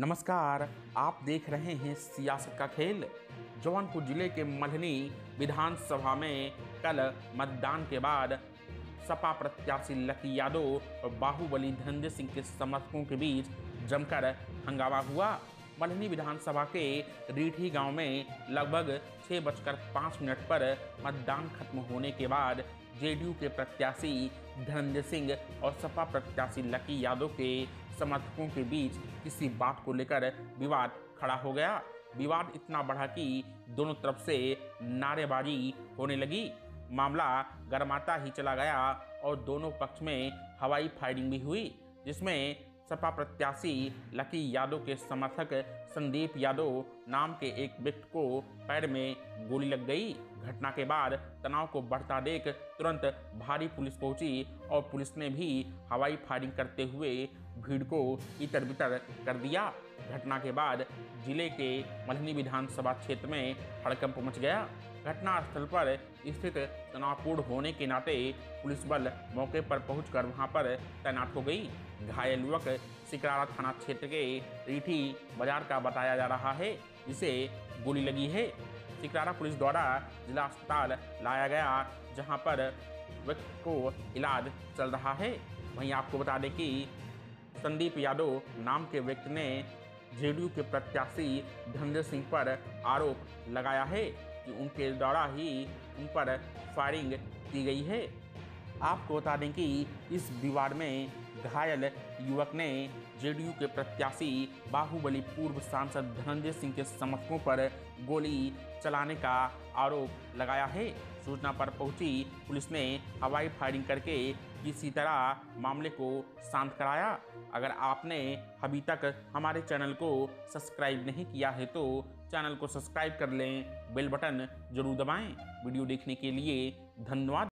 नमस्कार, आप देख रहे हैं सियासत का खेल। जौनपुर ज़िले के मल्हनी विधानसभा में कल मतदान के बाद सपा प्रत्याशी लकी यादव और बाहुबली धनंजय सिंह के समर्थकों के बीच जमकर हंगामा हुआ। मल्हनी विधानसभा के रीठी गाँव में लगभग छः बजकर पाँच मिनट पर मतदान खत्म होने के बाद जेडीयू के प्रत्याशी धनंजय सिंह और सपा प्रत्याशी लकी यादव के समर्थकों के बीच किसी बात को लेकर विवाद खड़ा हो गया। विवाद इतना बढ़ा कि दोनों तरफ़ से नारेबाजी होने लगी। मामला गर्माता ही चला गया और दोनों पक्ष में हवाई फायरिंग भी हुई, जिसमें सपा प्रत्याशी लकी यादव के समर्थक संदीप यादव नाम के एक व्यक्ति को पैर में गोली लग गई। घटना के बाद तनाव को बढ़ता देख तुरंत भारी पुलिस पहुँची और पुलिस ने भी हवाई फायरिंग करते हुए भीड़ को इतर बितर कर दिया। घटना के बाद ज़िले के मल्हनी विधानसभा क्षेत्र में हड़कंप मच गया। घटनास्थल पर स्थित तनावपूर्ण होने के नाते पुलिस बल मौके पर पहुंचकर वहाँ पर तैनात हो गई। घायल युवक सिकरारा थाना क्षेत्र के रीठी बाज़ार का बताया जा रहा है, जिसे गोली लगी है। सिकरारा पुलिस द्वारा जिला अस्पताल लाया गया, जहाँ पर व्यक्ति को इलाज चल रहा है। वहीं आपको बता दें कि संदीप यादव नाम के व्यक्ति ने जेडीयू के प्रत्याशी धनंजय सिंह पर आरोप लगाया है कि उनके द्वारा ही उन पर फायरिंग की गई है। आपको बता दें कि इस विवाद में घायल युवक ने जेडीयू के प्रत्याशी बाहुबली पूर्व सांसद धनंजय सिंह के समर्थकों पर गोली चलाने का आरोप लगाया है। सूचना पर पहुँची पुलिस ने हवाई फायरिंग करके किसी तरह मामले को शांत कराया। अगर आपने अभी तक हमारे चैनल को सब्सक्राइब नहीं किया है तो चैनल को सब्सक्राइब कर लें, बेल बटन ज़रूर दबाएँ। वीडियो देखने के लिए धन्यवाद।